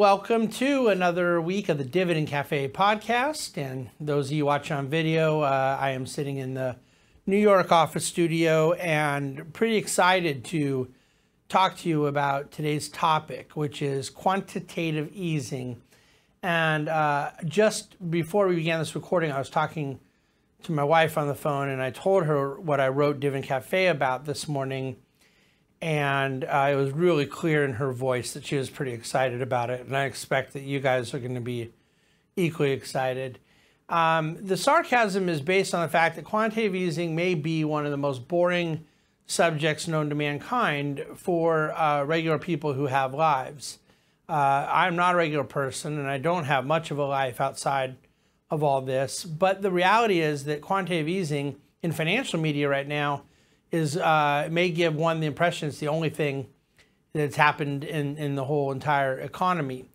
welcome to another week of the Dividend Cafe podcast. And those of you watching on video, uh, I am sitting in the New York office studio and pretty excited to talk to you about today's topic, which is quantitative easing. And uh, just before we began this recording, I was talking to my wife on the phone and I told her what I wrote Dividend Cafe about this morning and uh, it was really clear in her voice that she was pretty excited about it. And I expect that you guys are going to be equally excited. Um, the sarcasm is based on the fact that quantitative easing may be one of the most boring subjects known to mankind for uh, regular people who have lives. Uh, I'm not a regular person and I don't have much of a life outside of all this. But the reality is that quantitative easing in financial media right now is uh, may give one the impression it's the only thing that's happened in, in the whole entire economy.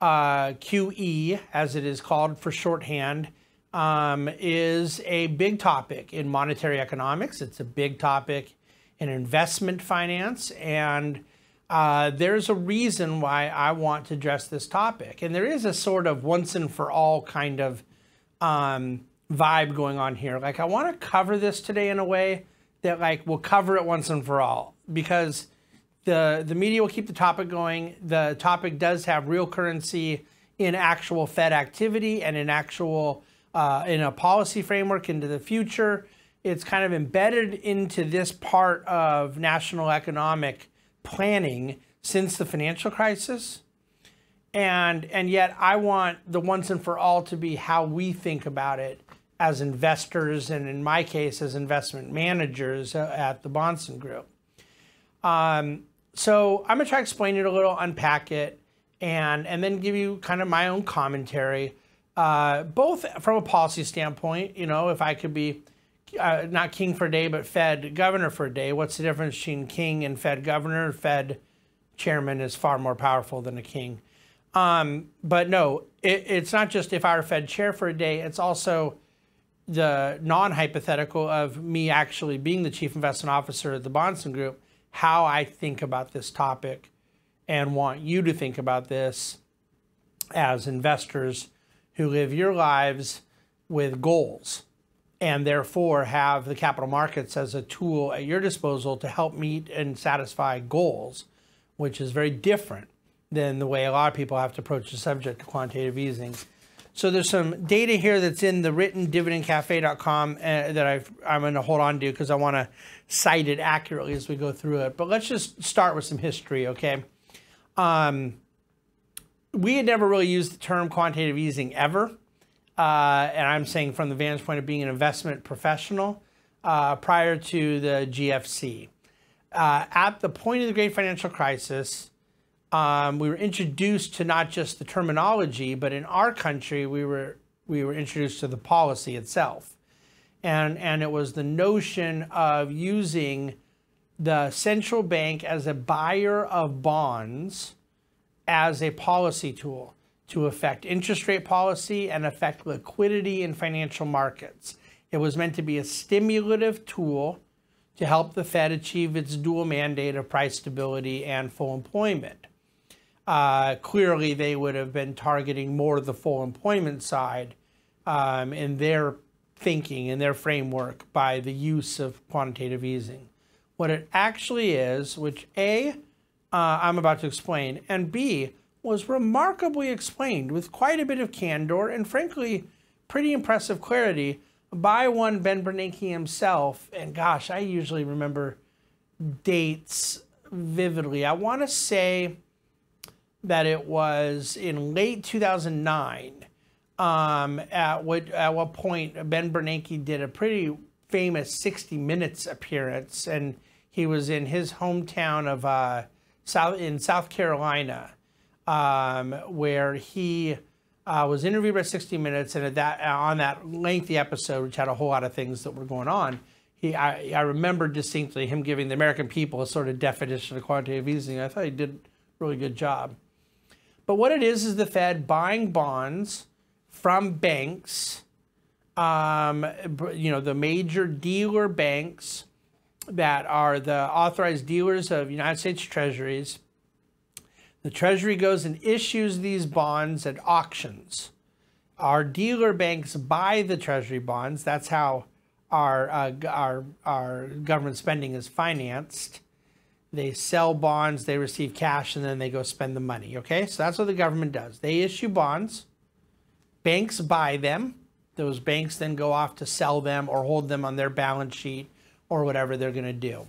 Uh, QE, as it is called for shorthand, um, is a big topic in monetary economics. It's a big topic in investment finance. And uh, there's a reason why I want to address this topic. And there is a sort of once and for all kind of um, vibe going on here. Like, I want to cover this today in a way that like will cover it once and for all because the the media will keep the topic going. The topic does have real currency in actual Fed activity and in actual uh, in a policy framework into the future. It's kind of embedded into this part of national economic planning since the financial crisis. And and yet I want the once and for all to be how we think about it as investors, and in my case, as investment managers uh, at the Bahnsen Group. Um, so I'm going to try to explain it a little, unpack it, and, and then give you kind of my own commentary, uh, both from a policy standpoint. You know, if I could be uh, not king for a day, but Fed governor for a day, what's the difference between king and Fed governor? Fed chairman is far more powerful than a king. Um, but no, it, it's not just if I were Fed chair for a day, it's also the non-hypothetical of me actually being the chief investment officer at the Bahnsen Group, how I think about this topic and want you to think about this as investors who live your lives with goals and therefore have the capital markets as a tool at your disposal to help meet and satisfy goals, which is very different than the way a lot of people have to approach the subject of quantitative easing. So there's some data here that's in the written dividendcafe.com uh, that i am going to hold on to because I want to cite it accurately as we go through it. But let's just start with some history, okay? Um, we had never really used the term quantitative easing ever. Uh, and I'm saying from the vantage point of being an investment professional uh, prior to the GFC. Uh, at the point of the great financial crisis, um, we were introduced to not just the terminology, but in our country, we were we were introduced to the policy itself, and and it was the notion of using the central bank as a buyer of bonds as a policy tool to affect interest rate policy and affect liquidity in financial markets. It was meant to be a stimulative tool to help the Fed achieve its dual mandate of price stability and full employment uh, clearly they would have been targeting more the full employment side um, in their thinking, and their framework, by the use of quantitative easing. What it actually is, which A, uh, I'm about to explain, and B, was remarkably explained with quite a bit of candor and frankly, pretty impressive clarity by one Ben Bernanke himself. And gosh, I usually remember dates vividly. I want to say that it was in late 2009. Um, at what at what point Ben Bernanke did a pretty famous 60 Minutes appearance, and he was in his hometown of uh, South in South Carolina, um, where he uh, was interviewed by 60 Minutes, and at that on that lengthy episode, which had a whole lot of things that were going on, he I, I remember distinctly him giving the American people a sort of definition of quantitative easing. I thought he did a really good job. But what it is is the Fed buying bonds from banks, um, you know, the major dealer banks that are the authorized dealers of United States Treasuries. The Treasury goes and issues these bonds at auctions. Our dealer banks buy the Treasury bonds. That's how our, uh, our, our government spending is financed. They sell bonds, they receive cash, and then they go spend the money. Okay, so that's what the government does. They issue bonds, banks buy them. Those banks then go off to sell them or hold them on their balance sheet or whatever they're going to do.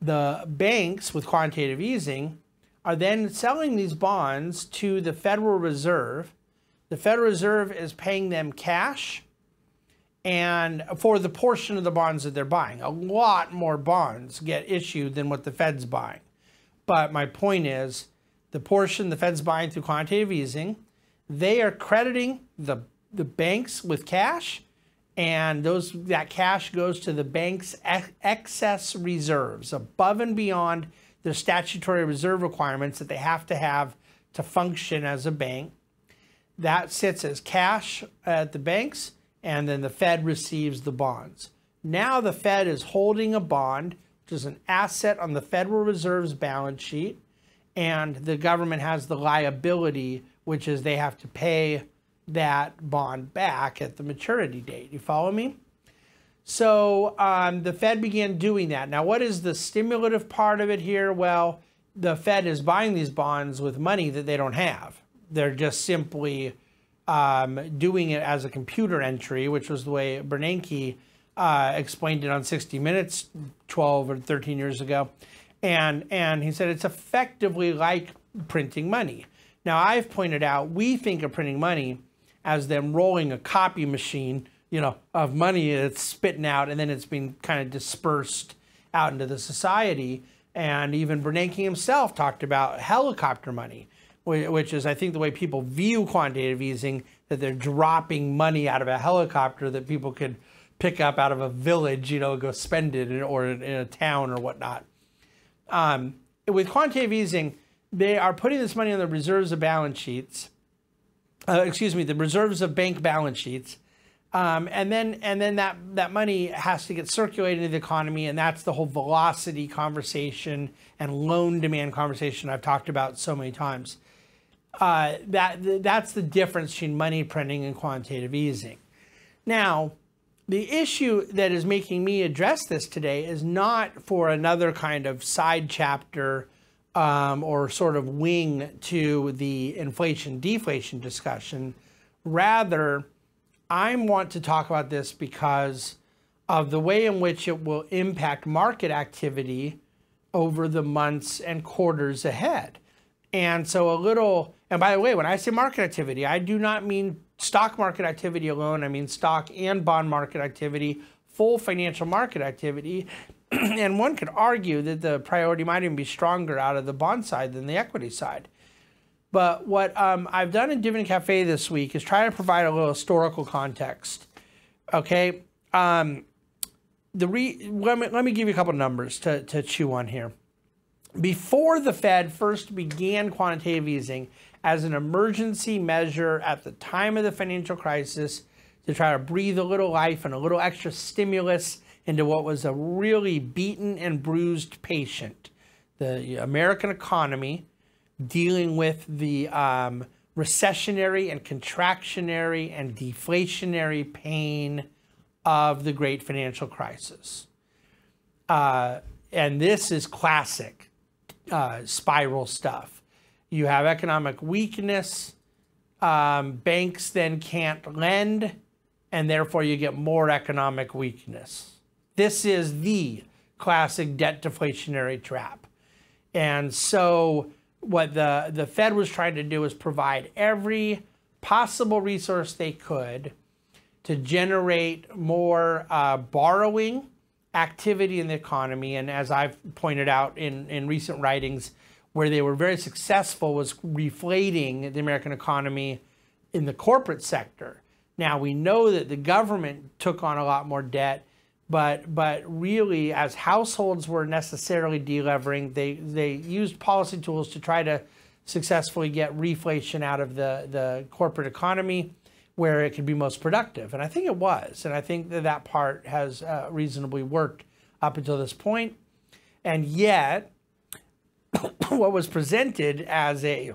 The banks with quantitative easing are then selling these bonds to the Federal Reserve. The Federal Reserve is paying them cash and for the portion of the bonds that they're buying. A lot more bonds get issued than what the Fed's buying. But my point is the portion the Fed's buying through quantitative easing, they are crediting the, the banks with cash and those that cash goes to the bank's excess reserves above and beyond their statutory reserve requirements that they have to have to function as a bank. That sits as cash at the banks, and then the Fed receives the bonds. Now the Fed is holding a bond, which is an asset on the Federal Reserve's balance sheet, and the government has the liability, which is they have to pay that bond back at the maturity date. You follow me? So um, the Fed began doing that. Now, what is the stimulative part of it here? Well, the Fed is buying these bonds with money that they don't have. They're just simply um, doing it as a computer entry, which was the way Bernanke uh, explained it on 60 Minutes 12 or 13 years ago. And, and he said it's effectively like printing money. Now, I've pointed out we think of printing money as them rolling a copy machine you know, of money that's spitting out and then it's being kind of dispersed out into the society. And even Bernanke himself talked about helicopter money, which is, I think, the way people view quantitative easing, that they're dropping money out of a helicopter that people could pick up out of a village, you know, go spend it in, or in a town or whatnot. Um, with quantitative easing, they are putting this money on the reserves of balance sheets, uh, excuse me, the reserves of bank balance sheets, um, and then and then that that money has to get circulated into the economy, and that's the whole velocity conversation and loan demand conversation I've talked about so many times. Uh, that that's the difference between money printing and quantitative easing. Now, the issue that is making me address this today is not for another kind of side chapter um, or sort of wing to the inflation deflation discussion. Rather I want to talk about this because of the way in which it will impact market activity over the months and quarters ahead. And so a little, and by the way, when I say market activity, I do not mean stock market activity alone. I mean stock and bond market activity, full financial market activity. and one could argue that the priority might even be stronger out of the bond side than the equity side. But what um, I've done in Dividend Cafe this week is try to provide a little historical context. Okay. Um, the re- let, me, let me give you a couple numbers to, to chew on here. Before the Fed first began quantitative easing as an emergency measure at the time of the financial crisis to try to breathe a little life and a little extra stimulus into what was a really beaten and bruised patient, the American economy, dealing with the um, recessionary and contractionary and deflationary pain of the great financial crisis. Uh, and this is classic uh, spiral stuff. You have economic weakness, um, banks then can't lend, and therefore you get more economic weakness. This is the classic debt deflationary trap. And so what the, the Fed was trying to do is provide every possible resource they could to generate more uh, borrowing activity in the economy. And as I've pointed out in, in recent writings, where they were very successful was reflating the American economy in the corporate sector. Now we know that the government took on a lot more debt but but really as households were necessarily delevering they they used policy tools to try to successfully get reflation out of the the corporate economy where it could be most productive. And i think it was. And i think that that part has uh, reasonably worked up until this point. And yet what was presented as a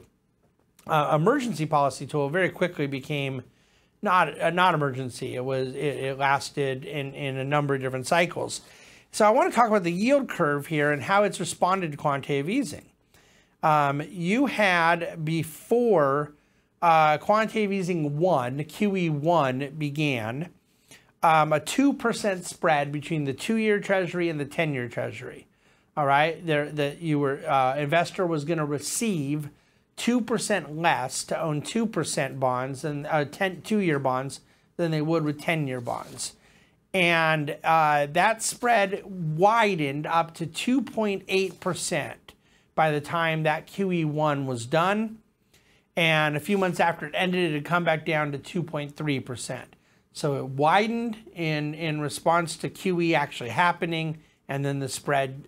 uh, emergency policy tool very quickly became not uh, not emergency. It was it, it lasted in in a number of different cycles. So I want to talk about the yield curve here and how it's responded to quantitative easing. Um, you had before uh, quantitative easing one, QE1 began, um, a 2% spread between the two-year treasury and the 10-year treasury. All right, there that you were uh, investor was going to receive 2% less to own 2% bonds and uh, 10, two-year bonds than they would with 10-year bonds. And uh, that spread widened up to 2.8% by the time that QE1 was done. And a few months after it ended, it had come back down to 2.3%. So it widened in, in response to QE actually happening, and then the spread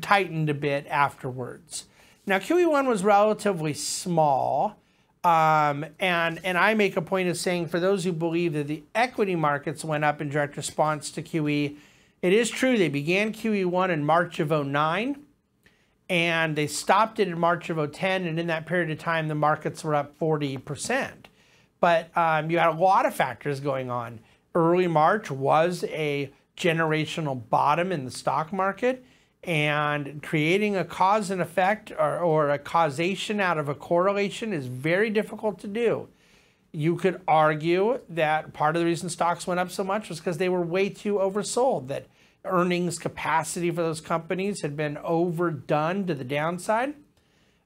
tightened a bit afterwards. Now, QE1 was relatively small, um, and, and I make a point of saying for those who believe that the equity markets went up in direct response to QE, it is true they began QE1 in March of 09 and they stopped it in March of 010, and in that period of time, the markets were up 40%. But um, you had a lot of factors going on. Early March was a generational bottom in the stock market, and creating a cause and effect or, or a causation out of a correlation is very difficult to do. You could argue that part of the reason stocks went up so much was because they were way too oversold, that earnings capacity for those companies had been overdone to the downside.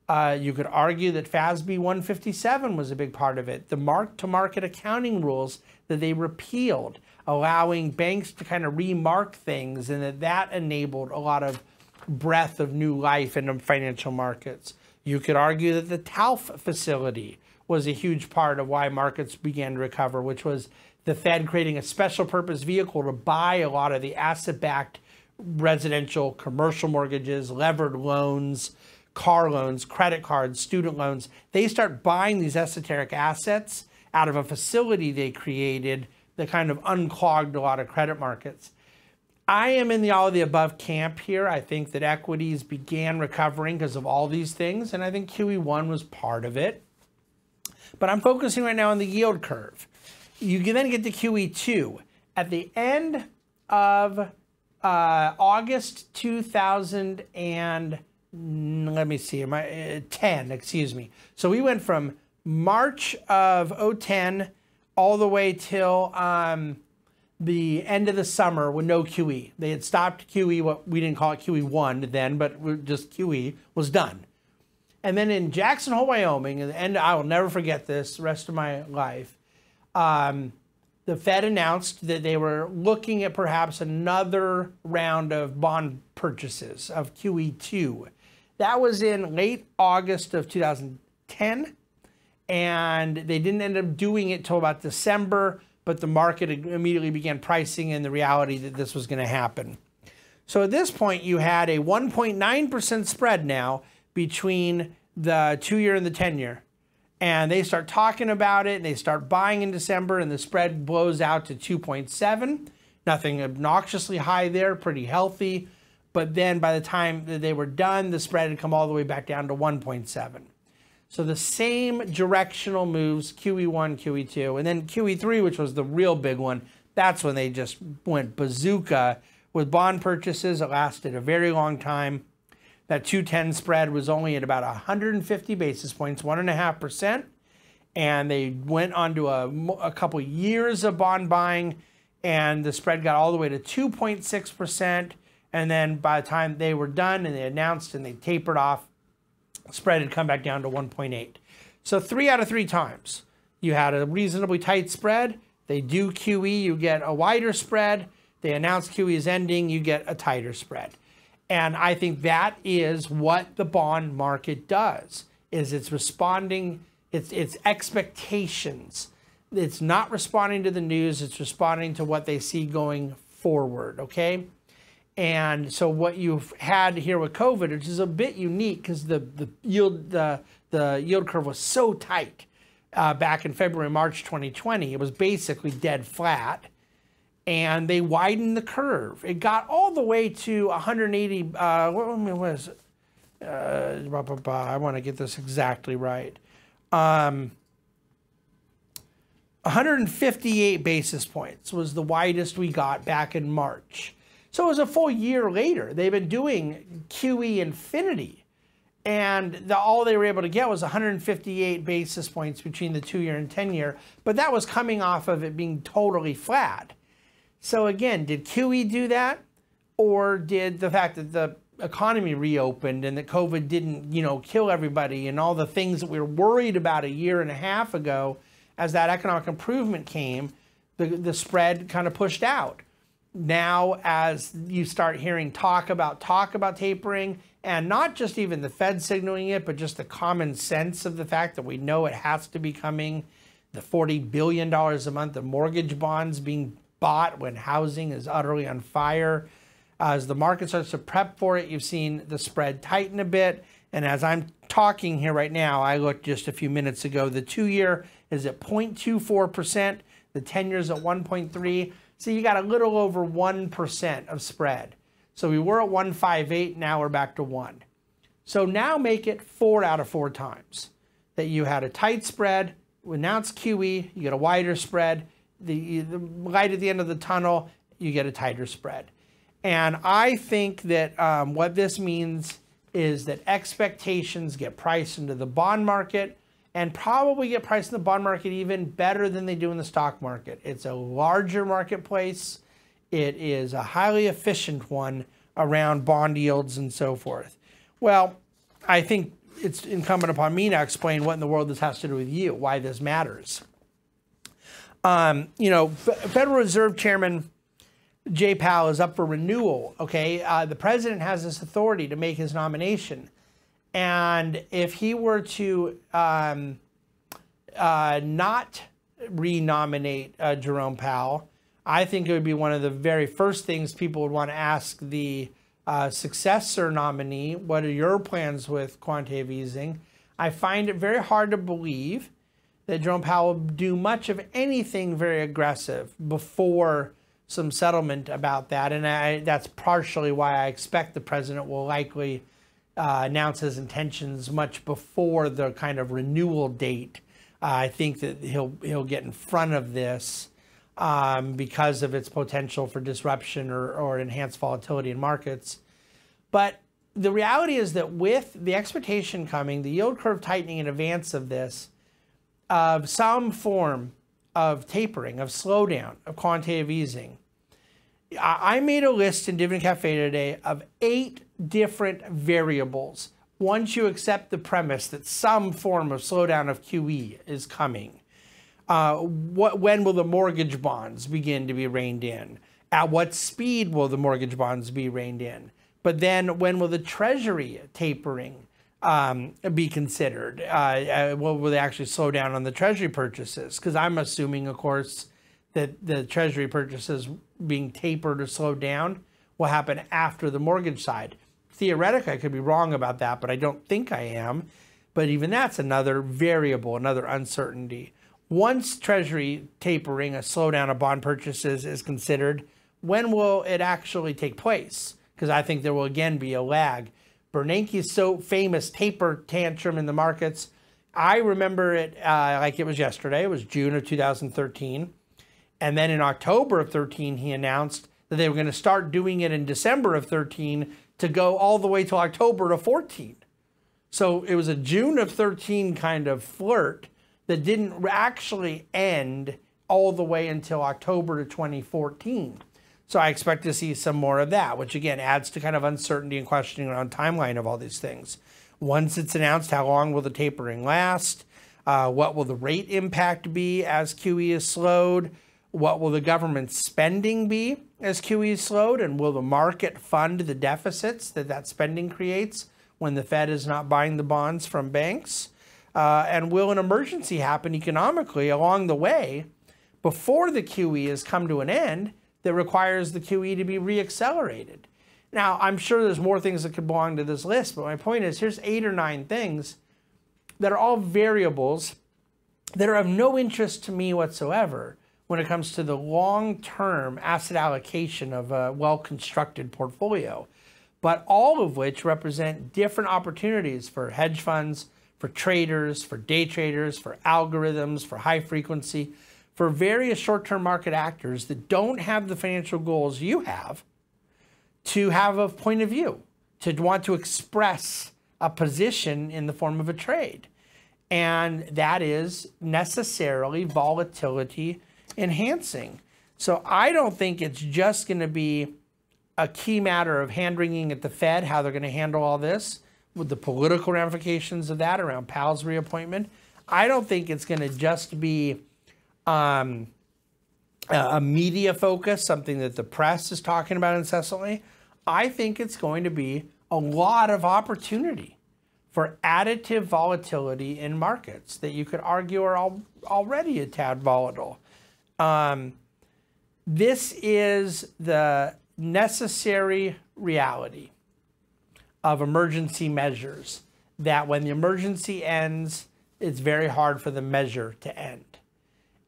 Uh, you could argue that FASB 157 was a big part of it. The mark to market accounting rules that they repealed, allowing banks to kind of remark things, and that that enabled a lot of breath of new life in the financial markets. You could argue that the TALF facility was a huge part of why markets began to recover, which was the Fed creating a special purpose vehicle to buy a lot of the asset backed residential commercial mortgages, levered loans, car loans, credit cards, student loans. They start buying these esoteric assets out of a facility they created that kind of unclogged a lot of credit markets. I am in the all of the above camp here. I think that equities began recovering because of all these things, and I think QE1 was part of it. But I'm focusing right now on the yield curve. You can then get to QE2. At the end of uh, August 2000 and mm, let me see, my uh, 10, excuse me. So we went from March of 010 all the way till um, the end of the summer with no QE. They had stopped QE, what we didn't call it QE1 then, but just QE was done. And then in Jackson Hole, Wyoming, and I will never forget this the rest of my life, um, the Fed announced that they were looking at perhaps another round of bond purchases of QE2. That was in late August of 2010, and they didn't end up doing it till about December, but the market immediately began pricing in the reality that this was going to happen. So at this point, you had a 1.9% spread now between the two year and the 10 year and they start talking about it and they start buying in December and the spread blows out to 2.7. Nothing obnoxiously high there, pretty healthy. But then by the time they were done, the spread had come all the way back down to 1.7. So the same directional moves, QE1, QE2, and then QE3, which was the real big one, that's when they just went bazooka with bond purchases. It lasted a very long time. That 210 spread was only at about 150 basis points, 1.5%. And they went on to a, a couple years of bond buying, and the spread got all the way to 2.6%. And then by the time they were done and they announced and they tapered off, spread had come back down to 1.8. So three out of three times, you had a reasonably tight spread. They do QE, you get a wider spread. They announce QE is ending, you get a tighter spread. And I think that is what the bond market does is it's responding it's it's expectations. It's not responding to the news, it's responding to what they see going forward, okay? And so what you've had here with COVID, which is a bit unique because the, the yield the, the yield curve was so tight uh, back in February, March 2020. It was basically dead flat and they widened the curve. It got all the way to 180. Uh, what was it? uh, blah, blah, blah. I want to get this exactly right. Um, 158 basis points was the widest we got back in March. So it was a full year later. They've been doing QE infinity. And the, all they were able to get was 158 basis points between the two year and 10 year. But that was coming off of it being totally flat. So again, did QE do that? Or did the fact that the economy reopened and that COVID didn't, you know, kill everybody and all the things that we were worried about a year and a half ago as that economic improvement came, the, the spread kind of pushed out. Now, as you start hearing talk about talk about tapering, and not just even the Fed signaling it, but just the common sense of the fact that we know it has to be coming, the $40 billion a month of mortgage bonds being bought when housing is utterly on fire. As the market starts to prep for it, you've seen the spread tighten a bit. And as I'm talking here right now, I looked just a few minutes ago, the two year is at 0.24%, the 10 years at 1.3. So you got a little over 1% of spread. So we were at 158, now we're back to 1. So now make it 4 out of 4 times that you had a tight spread, announced QE, you get a wider spread, the, the light at the end of the tunnel, you get a tighter spread. And I think that um, what this means is that expectations get priced into the bond market and probably get priced in the bond market even better than they do in the stock market. It's a larger marketplace. It is a highly efficient one around bond yields and so forth. Well, I think it's incumbent upon me to explain what in the world this has to do with you, why this matters. Um, you know, Federal Reserve Chairman Jay Powell is up for renewal. Okay, uh, the president has this authority to make his nomination, and if he were to um, uh, not renominate uh, Jerome Powell, I think it would be one of the very first things people would want to ask the uh, successor nominee. What are your plans with quantitative easing? I find it very hard to believe that Jerome Powell would do much of anything very aggressive before some settlement about that. And I, that's partially why I expect the president will likely uh, announce his intentions much before the kind of renewal date. Uh, I think that he'll he'll get in front of this um, because of its potential for disruption or, or enhanced volatility in markets. But the reality is that with the expectation coming, the yield curve tightening in advance of this, of some form of tapering, of slowdown, of quantitative easing. I made a list in Dividend Cafe today of eight different variables once you accept the premise that some form of slowdown of QE is coming. Uh, what, when will the mortgage bonds begin to be reined in? At what speed will the mortgage bonds be reined in? But then when will the Treasury tapering um, be considered? Uh, uh, will, will they actually slow down on the Treasury purchases? Because I'm assuming, of course, that the Treasury purchases being tapered or slowed down will happen after the mortgage side. Theoretically, I could be wrong about that, but I don't think I am. But even that's another variable, another uncertainty. Once Treasury tapering, a slowdown of bond purchases is considered, when will it actually take place? Because I think there will again be a lag. Bernanke's so famous taper tantrum in the markets. I remember it uh, like it was yesterday. It was June of 2013. And then in October of 13, he announced that they were going to start doing it in December of 13 to go all the way till October of 14. So it was a June of 13 kind of flirt that didn't actually end all the way until October of 2014. So I expect to see some more of that, which again adds to kind of uncertainty and questioning around timeline of all these things. Once it's announced, how long will the tapering last? Uh, what will the rate impact be as QE is slowed? What will the government spending be as QE slowed? And will the market fund the deficits that that spending creates when the Fed is not buying the bonds from banks? Uh, and will an emergency happen economically along the way before the QE has come to an end that requires the QE to be reaccelerated. Now, I'm sure there's more things that could belong to this list, but my point is here's eight or nine things that are all variables that are of no interest to me whatsoever when it comes to the long term asset allocation of a well constructed portfolio. but all of which represent different opportunities for hedge funds, for traders, for day traders, for algorithms, for high frequency, for various short term market actors that don't have the financial goals you have to have a point of view, to want to express a position in the form of a trade. And that is necessarily volatility enhancing. So I don't think it's just going to be a key matter of hand wringing at the Fed, how they're going to handle all this with the political ramifications of that around Powell's reappointment. I don't think it's going to just be um, a media focus, something that the press is talking about incessantly. I think it's going to be a lot of opportunity for additive volatility in markets that you could argue are al- already a tad volatile. Um, this is the necessary reality of emergency measures that when the emergency ends, it's very hard for the measure to end.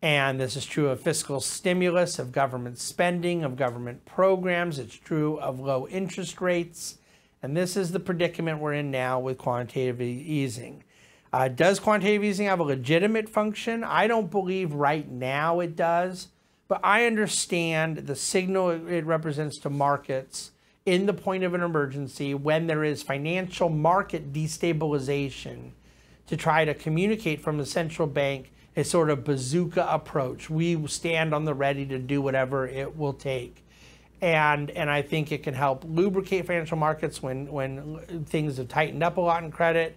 And this is true of fiscal stimulus, of government spending, of government programs. It's true of low interest rates. And this is the predicament we're in now with quantitative easing. Uh, does quantitative easing have a legitimate function? I don't believe right now it does, but I understand the signal it represents to markets in the point of an emergency when there is financial market destabilization to try to communicate from the central bank a sort of bazooka approach. We stand on the ready to do whatever it will take. And, and I think it can help lubricate financial markets when, when things have tightened up a lot in credit.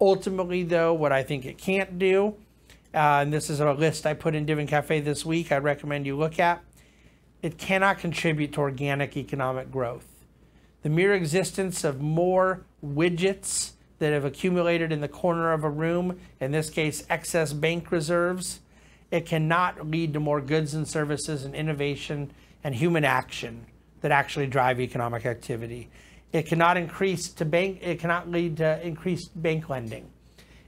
Ultimately, though, what I think it can't do, uh, and this is a list I put in Dividend Cafe this week, I recommend you look at, it cannot contribute to organic economic growth. The mere existence of more widgets that have accumulated in the corner of a room, in this case, excess bank reserves, it cannot lead to more goods and services and innovation and human action that actually drive economic activity. It cannot increase to bank, it cannot lead to increased bank lending.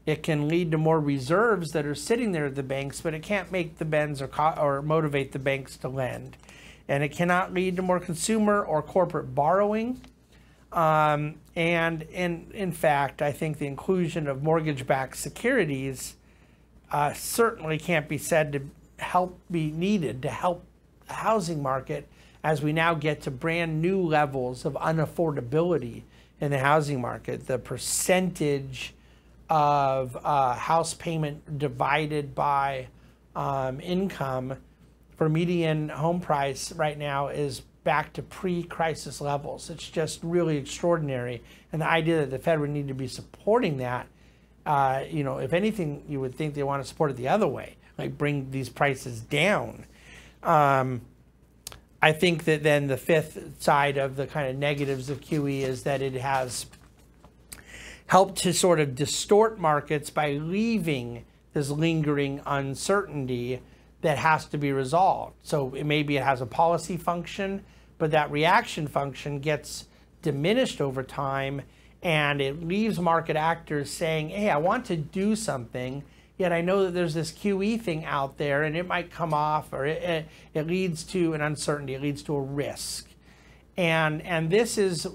It can lead to more reserves that are sitting there at the banks, but it can't make the bends or, co- or motivate the banks to lend. And it cannot lead to more consumer or corporate borrowing. Um, and in, in fact, I think the inclusion of mortgage backed securities uh, certainly can't be said to help be needed to help the housing market as we now get to brand new levels of unaffordability in the housing market. The percentage of uh, house payment divided by um, income for median home price right now is back to pre-crisis levels. It's just really extraordinary, and the idea that the Fed would need to be supporting that, uh, you know, if anything, you would think they want to support it the other way, like bring these prices down. Um, I think that then the fifth side of the kind of negatives of QE is that it has helped to sort of distort markets by leaving this lingering uncertainty that has to be resolved. So it, maybe it has a policy function, but that reaction function gets diminished over time and it leaves market actors saying, hey, I want to do something, yet I know that there's this QE thing out there and it might come off or it, it, it leads to an uncertainty, it leads to a risk. And, and this is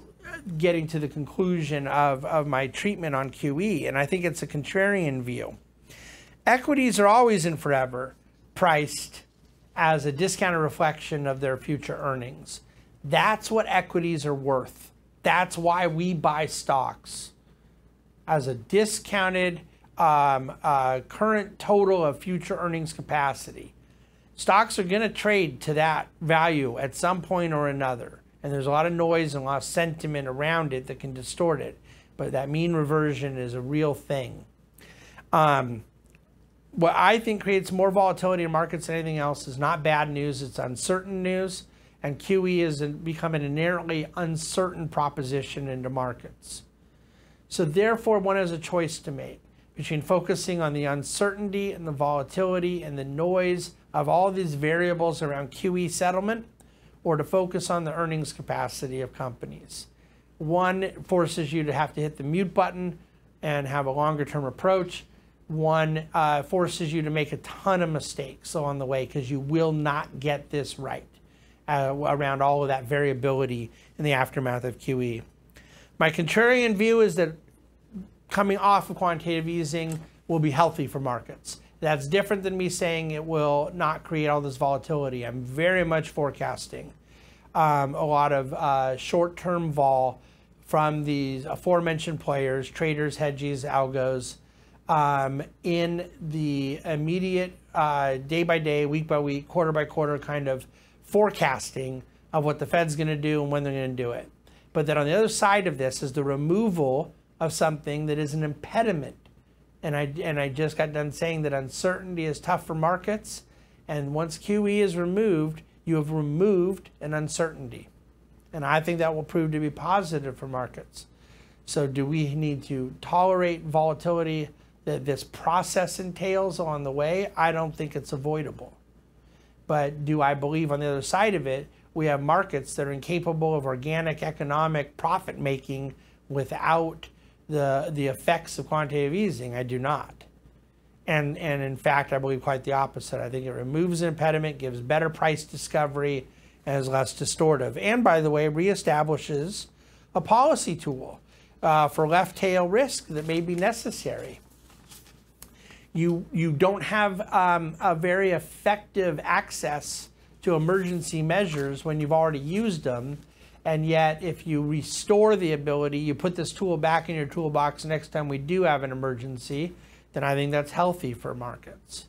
getting to the conclusion of, of my treatment on QE, and I think it's a contrarian view. Equities are always and forever priced as a discounted reflection of their future earnings. That's what equities are worth. That's why we buy stocks as a discounted um, uh, current total of future earnings capacity. Stocks are going to trade to that value at some point or another. And there's a lot of noise and a lot of sentiment around it that can distort it. But that mean reversion is a real thing. Um, what I think creates more volatility in markets than anything else is not bad news, it's uncertain news. And QE has become an inherently uncertain proposition into markets. So, therefore, one has a choice to make between focusing on the uncertainty and the volatility and the noise of all these variables around QE settlement or to focus on the earnings capacity of companies. One forces you to have to hit the mute button and have a longer term approach. One uh, forces you to make a ton of mistakes along the way because you will not get this right uh, around all of that variability in the aftermath of QE. My contrarian view is that coming off of quantitative easing will be healthy for markets. That's different than me saying it will not create all this volatility. I'm very much forecasting um, a lot of uh, short term vol from these aforementioned players, traders, hedges, algos, um, in the immediate uh, day by day, week by week, quarter by quarter kind of forecasting of what the Fed's going to do and when they're going to do it. But then on the other side of this is the removal of something that is an impediment. And I, and I just got done saying that uncertainty is tough for markets. And once QE is removed, you have removed an uncertainty. And I think that will prove to be positive for markets. So, do we need to tolerate volatility that this process entails along the way? I don't think it's avoidable. But do I believe on the other side of it, we have markets that are incapable of organic economic profit making without the, the effects of quantitative easing? I do not. And, and in fact, I believe quite the opposite. I think it removes an impediment, gives better price discovery, and is less distortive. And by the way, reestablishes a policy tool uh, for left tail risk that may be necessary. You, you don't have um, a very effective access to emergency measures when you've already used them. And yet, if you restore the ability, you put this tool back in your toolbox next time we do have an emergency, then I think that's healthy for markets.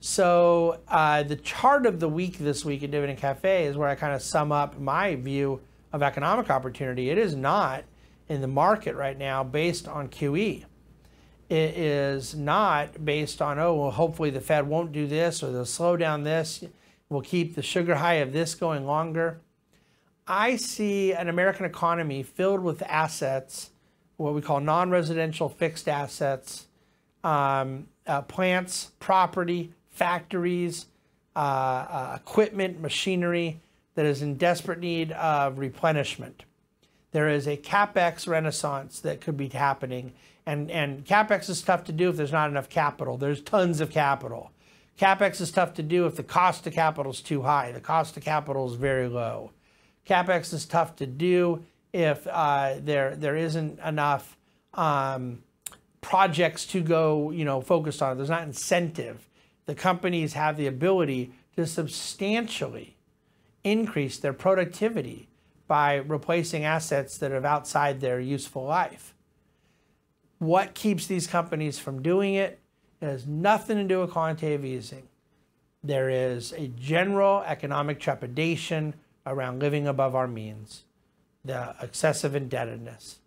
So, uh, the chart of the week this week at Dividend Cafe is where I kind of sum up my view of economic opportunity. It is not in the market right now based on QE. It is not based on, oh, well, hopefully the Fed won't do this or they'll slow down this We'll keep the sugar high of this going longer. I see an American economy filled with assets, what we call non residential fixed assets, um, uh, plants, property, factories, uh, uh, equipment, machinery that is in desperate need of replenishment. There is a capex renaissance that could be happening. And, and capex is tough to do if there's not enough capital. There's tons of capital. CapEx is tough to do if the cost of capital is too high. The cost of capital is very low. CapEx is tough to do if uh, there there isn't enough um, projects to go, you know, focused on. There's not incentive. The companies have the ability to substantially increase their productivity by replacing assets that are outside their useful life. What keeps these companies from doing it? It has nothing to do with quantitative easing. There is a general economic trepidation around living above our means, the excessive indebtedness.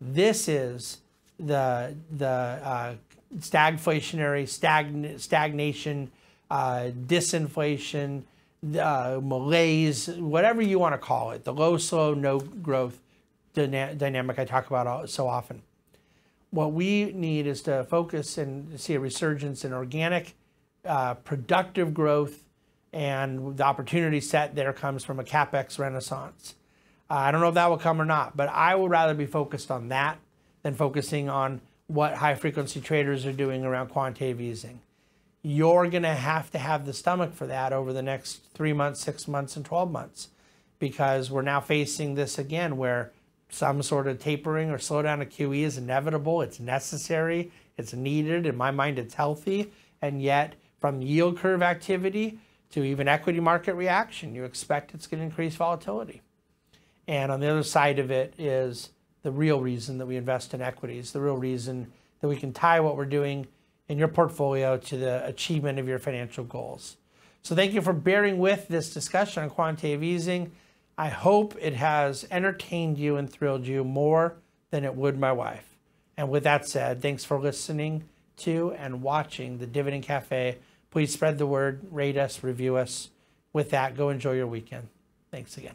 This is the, the uh, stagflationary, stagn- stagnation, uh, disinflation, uh, malaise, whatever you want to call it, the low, slow, no growth dyna- dynamic I talk about so often what we need is to focus and see a resurgence in organic, uh, productive growth, and the opportunity set there comes from a capex renaissance. Uh, I don't know if that will come or not, but I would rather be focused on that than focusing on what high frequency traders are doing around quantitative easing. You're going to have to have the stomach for that over the next three months, six months, and 12 months because we're now facing this again where some sort of tapering or slowdown of QE is inevitable. It's necessary. It's needed. In my mind, it's healthy. And yet, from yield curve activity to even equity market reaction, you expect it's going to increase volatility. And on the other side of it is the real reason that we invest in equities, the real reason that we can tie what we're doing in your portfolio to the achievement of your financial goals. So, thank you for bearing with this discussion on quantitative easing. I hope it has entertained you and thrilled you more than it would my wife. And with that said, thanks for listening to and watching the Dividend Cafe. Please spread the word, rate us, review us. With that, go enjoy your weekend. Thanks again.